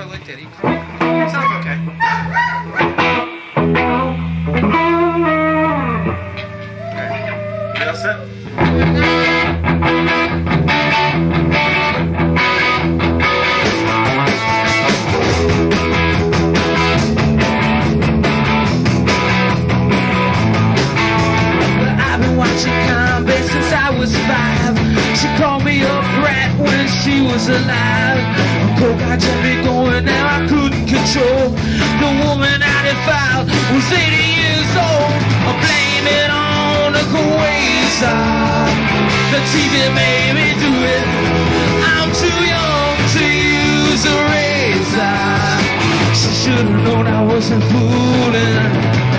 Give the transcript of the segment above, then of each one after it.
I looked at it. It sounds okay. You all set? I've been watching combat since I was five. She called me a brat when she was alive. Oh, Coke got me going now I couldn't control. The woman I defiled was 80 years old. I blame it on the Quasar. The TV made me do it. I'm too young to use a razor. She should've known I wasn't fooling.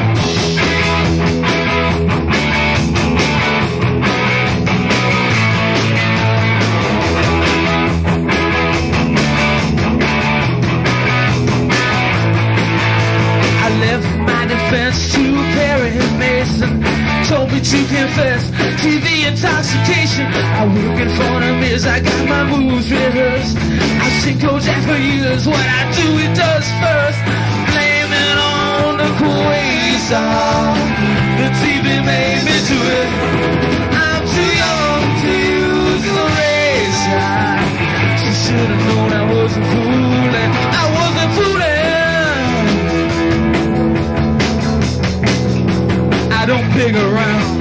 My defense to Perry Mason. Told me to confess TV intoxication. I work in front of mirrors, I got my moves rehearsed. I've seen Kojak for years. What I do, it does around.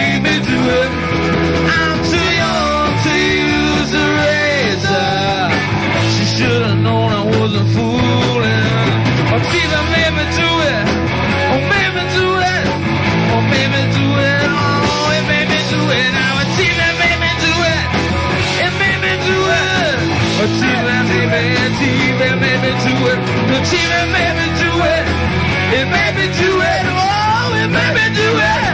Achievement, baby, achievement, baby, do it. Do it. It baby, do it. Oh, it baby, do it.